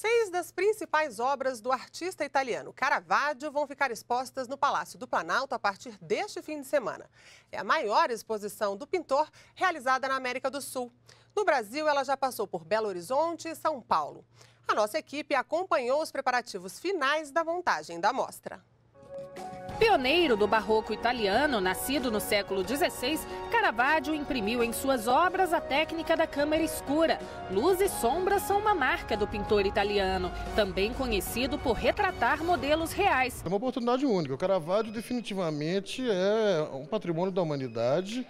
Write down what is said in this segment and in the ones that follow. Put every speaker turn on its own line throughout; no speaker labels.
Seis das principais obras do artista italiano Caravaggio vão ficar expostas no Palácio do Planalto a partir deste fim de semana. É a maior exposição do pintor realizada na América do Sul. No Brasil, ela já passou por Belo Horizonte e São Paulo. A nossa equipe acompanhou os preparativos finais da montagem da mostra.
Pioneiro do barroco italiano, nascido no século XVI, Caravaggio imprimiu em suas obras a técnica da câmera escura. Luz e sombra são uma marca do pintor italiano, também conhecido por retratar modelos reais.
É uma oportunidade única. O Caravaggio definitivamente é um patrimônio da humanidade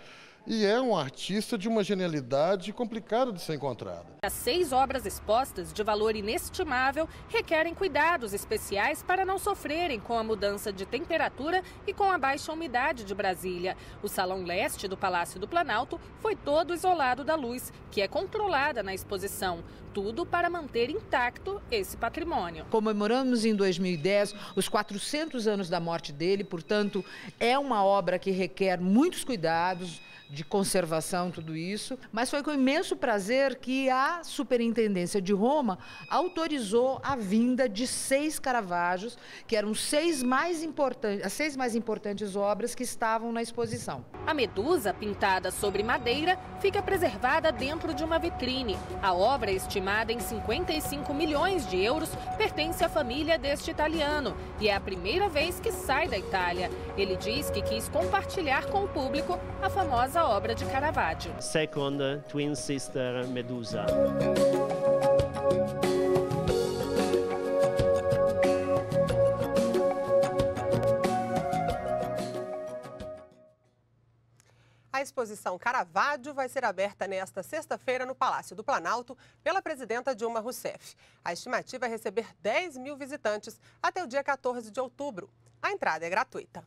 e é um artista de uma genialidade complicada de ser encontrada.
As seis obras expostas, de valor inestimável, requerem cuidados especiais para não sofrerem com a mudança de temperatura e com a baixa umidade de Brasília. O Salão Leste do Palácio do Planalto foi todo isolado da luz, que é controlada na exposição. Tudo para manter intacto esse patrimônio.
Comemoramos em 2010 os 400 anos da morte dele, portanto, é uma obra que requer muitos cuidados de conservação, tudo isso, mas foi com imenso prazer que a Superintendência de Roma autorizou a vinda de seis Caravajos, que eram seis mais importantes, as seis mais importantes obras que estavam na exposição.
A medusa, pintada sobre madeira, fica preservada dentro de uma vitrine. A obra, estimada em 55 milhões de euros, pertence à família deste italiano e é a primeira vez que sai da Itália. Ele diz que quis compartilhar com o público a famosa famosa obra de Caravaggio.
Second Twin Sister Medusa.
A exposição Caravaggio vai ser aberta nesta sexta-feira no Palácio do Planalto pela presidenta Dilma Rousseff. A estimativa é receber 10 mil visitantes até o dia 14 de outubro. A entrada é gratuita.